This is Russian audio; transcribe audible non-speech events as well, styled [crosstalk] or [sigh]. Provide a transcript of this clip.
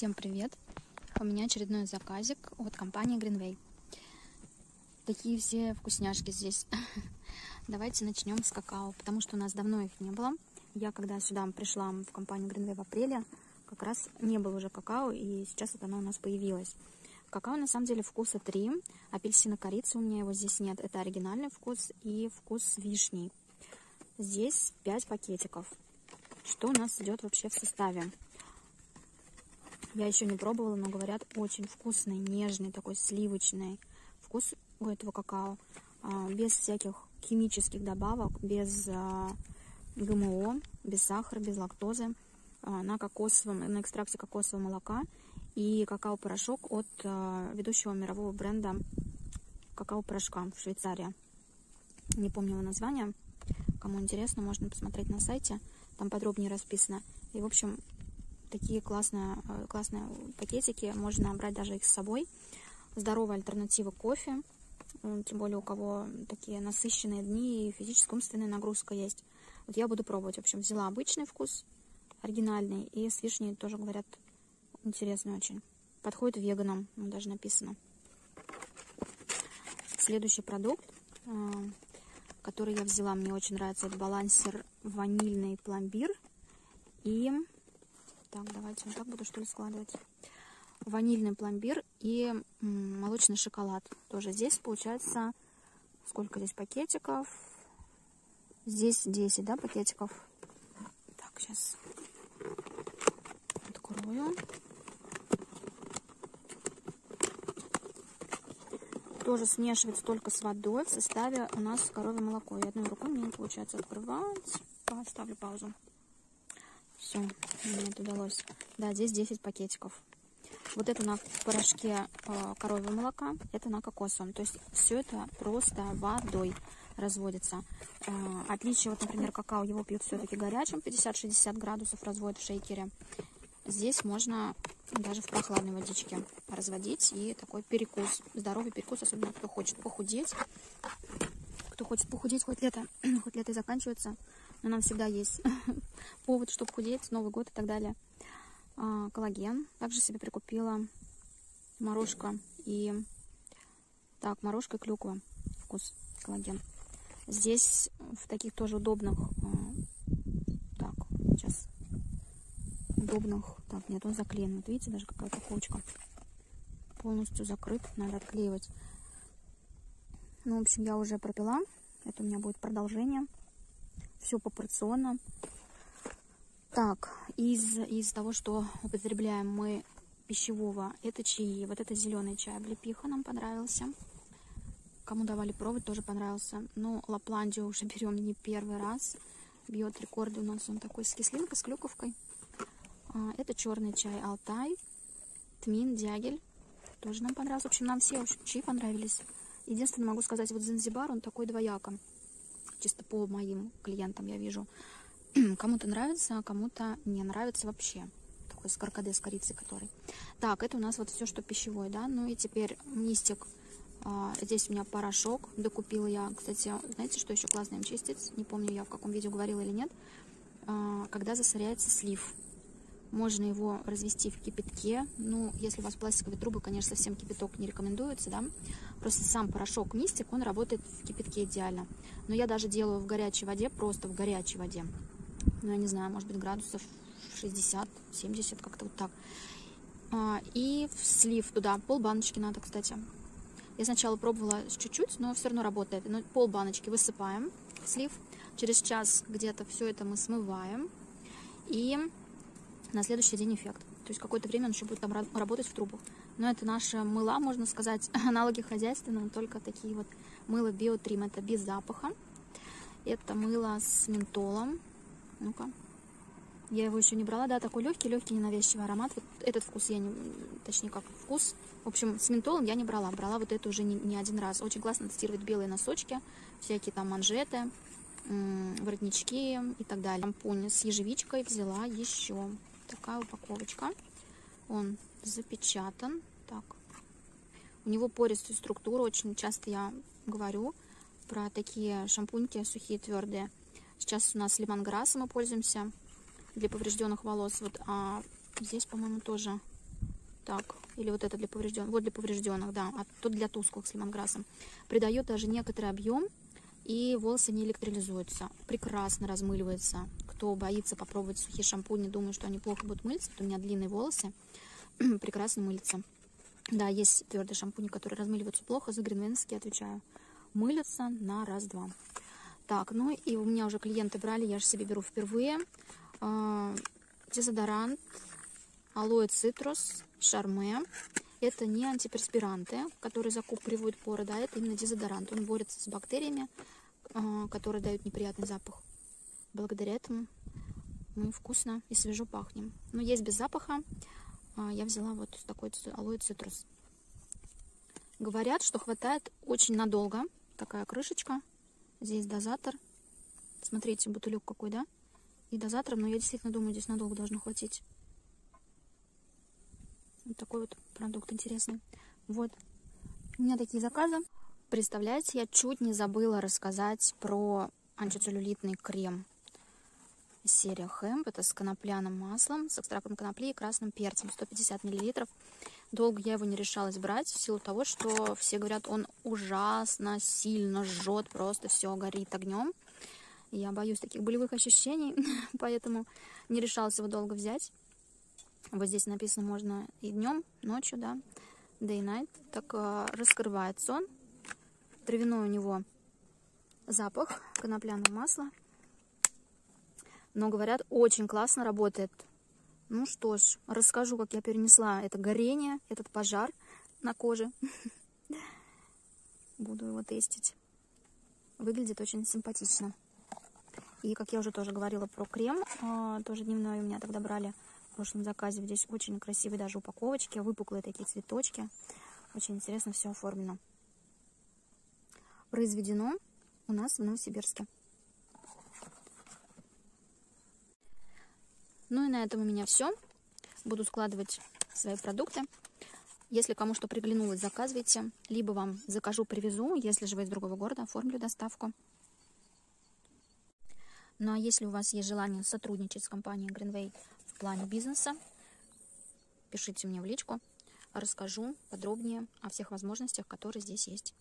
Всем привет! У меня очередной заказик от компании Greenway. Такие все вкусняшки здесь. [laughs] Давайте начнем с какао, потому что у нас давно их не было. Я когда сюда пришла в компанию Greenway в апреле, как раз не было уже какао, и сейчас вот оно у нас появилось. Какао на самом деле вкуса три. Апельсина корица у меня его здесь нет. Это оригинальный вкус и вкус вишни. Здесь 5 пакетиков. Что у нас идет вообще в составе? Я еще не пробовала, но говорят, очень вкусный, нежный, такой сливочный вкус у этого какао. А, без всяких химических добавок, без а, ГМО, без сахара, без лактозы. А, на, кокосовом, на экстракте кокосового молока и какао-порошок от ведущего мирового бренда какао-порошка в Швейцарии. Не помню его название. Кому интересно, можно посмотреть на сайте. Там подробнее расписано. И, в общем, такие классные, э, классные пакетики, можно брать даже их с собой. Здоровая альтернатива кофе, тем более у кого такие насыщенные дни и физическая умственная нагрузка есть. Вот я буду пробовать. В общем, взяла обычный вкус, оригинальный, и с вишней тоже, говорят, интересный очень. Подходит веганам, даже написано. Следующий продукт, э, который я взяла, мне очень нравится, это балансер ванильный пломбир и так, давайте вот так буду что ли складывать. Ванильный пломбир и молочный шоколад. Тоже здесь получается, сколько здесь пакетиков? Здесь 10, да, пакетиков. Так, сейчас открою. Тоже смешивается только с водой. В составе у нас коровье молоко. И одной рукой мне не получается открывать. Поставлю паузу. Все, мне это удалось. Да, здесь 10 пакетиков. Вот это на порошке э, коровьего молока, это на кокосовом. То есть все это просто водой разводится. Э, отличие, вот, например, какао, его пьют все-таки горячим, 50-60 градусов разводят в шейкере. Здесь можно даже в прохладной водичке разводить. И такой перекус, здоровый перекус, особенно кто хочет похудеть. Кто хочет похудеть, хоть лето, [clears throat] хоть лето и заканчивается, но нам всегда есть [laughs] повод, чтобы худеть, Новый год и так далее. А, коллаген. Также себе прикупила морожка и... Так, морожка и клюква. Вкус коллаген. Здесь в таких тоже удобных... А, так, сейчас. Удобных... Так, нет, он заклеен. Вот видите, даже какая-то кучка. Полностью закрыт. Надо отклеивать. Ну, в общем, я уже пропила. Это у меня будет продолжение все пропорционно. Так, из, из того, что употребляем мы пищевого, это чаи. Вот это зеленый чай облепиха нам понравился. Кому давали пробовать, тоже понравился. Но Лапландию уже берем не первый раз. Бьет рекорды у нас он такой с кислинкой, с клюковкой. А, это черный чай Алтай, Тмин, Дягель. Тоже нам понравился. В общем, нам все чаи понравились. Единственное, могу сказать, вот Занзибар, он такой двояко чисто по моим клиентам я вижу. [clears throat] Кому-то нравится, а кому-то не нравится вообще. Такой с каркаде с корицей который. Так, это у нас вот все, что пищевое, да. Ну и теперь мистик. А, здесь у меня порошок. Докупила я, кстати, знаете, что еще классно им чистить? Не помню, я в каком видео говорила или нет. А, когда засоряется слив. Можно его развести в кипятке. Ну, если у вас пластиковые трубы, конечно, совсем кипяток не рекомендуется, да. Просто сам порошок мистик, он работает в кипятке идеально. Но я даже делаю в горячей воде, просто в горячей воде. Ну, я не знаю, может быть, градусов 60, 70, как-то вот так. А, и в слив туда пол баночки надо, кстати. Я сначала пробовала чуть-чуть, но все равно работает. Но пол баночки высыпаем в слив. Через час где-то все это мы смываем. И на следующий день эффект. То есть какое-то время он еще будет там работать в трубах. Но это наши мыла, можно сказать, [laughs] аналоги хозяйственного, только такие вот мыло Биотрим. Это без запаха. Это мыло с ментолом. Ну-ка. Я его еще не брала, да, такой легкий, легкий, ненавязчивый аромат. Вот этот вкус я не, точнее как вкус. В общем, с ментолом я не брала, брала вот это уже не, не один раз. Очень классно тестировать белые носочки, всякие там манжеты, воротнички и так далее. Шампунь с ежевичкой взяла еще такая упаковочка. Он запечатан. Так. У него пористая структура. Очень часто я говорю про такие шампуньки сухие, твердые. Сейчас у нас лимонграсса мы пользуемся для поврежденных волос. Вот, а здесь, по-моему, тоже Так, или вот это для поврежденных. Вот для поврежденных, да. А тут для тусклых с лимонграссом. Придает даже некоторый объем, и волосы не электролизуются. Прекрасно размыливается. Кто боится попробовать сухие шампуни, думаю, что они плохо будут мыться. Вот у меня длинные волосы. [clears throat] Прекрасно мылятся. Да, есть твердые шампуни, которые размыливаются плохо. За гринвенские отвечаю. Мылятся на раз-два. Так, ну и у меня уже клиенты брали, я же себе беру впервые. Э, дезодорант, алоэ цитрус, шарме. Это не антиперспиранты, которые закупоривают поры, да, это именно дезодорант. Он борется с бактериями, э, которые дают неприятный запах. Благодаря этому мы вкусно и свежо пахнем. Но есть без запаха. Э, я взяла вот такой алоэ цитрус. Говорят, что хватает очень надолго. Такая крышечка. Здесь дозатор. Смотрите, бутылек какой, да? И дозатором, но я действительно думаю, здесь надолго должно хватить. Вот такой вот продукт интересный. Вот. У меня такие заказы. Представляете, я чуть не забыла рассказать про антицеллюлитный крем из серии Хэмп. Это с конопляным маслом, с экстрактом конопли и красным перцем. 150 миллилитров. Долго я его не решалась брать, в силу того, что все говорят, он ужасно сильно жжет, просто все горит огнем. Я боюсь таких болевых ощущений, [laughs] поэтому не решалась его долго взять. Вот здесь написано, можно и днем, ночью, да, day night. Так э, раскрывается он. Травяной у него запах конопляного масла. Но, говорят, очень классно работает ну что ж, расскажу, как я перенесла это горение, этот пожар на коже. [laughs] Буду его тестить. Выглядит очень симпатично. И, как я уже тоже говорила про крем, а, тоже дневной у меня тогда брали в прошлом заказе. Здесь очень красивые даже упаковочки, выпуклые такие цветочки. Очень интересно все оформлено. Произведено у нас в Новосибирске. Ну и на этом у меня все. Буду складывать свои продукты. Если кому что приглянулось, заказывайте. Либо вам закажу, привезу. Если же вы из другого города, оформлю доставку. Ну а если у вас есть желание сотрудничать с компанией Greenway в плане бизнеса, пишите мне в личку. Расскажу подробнее о всех возможностях, которые здесь есть.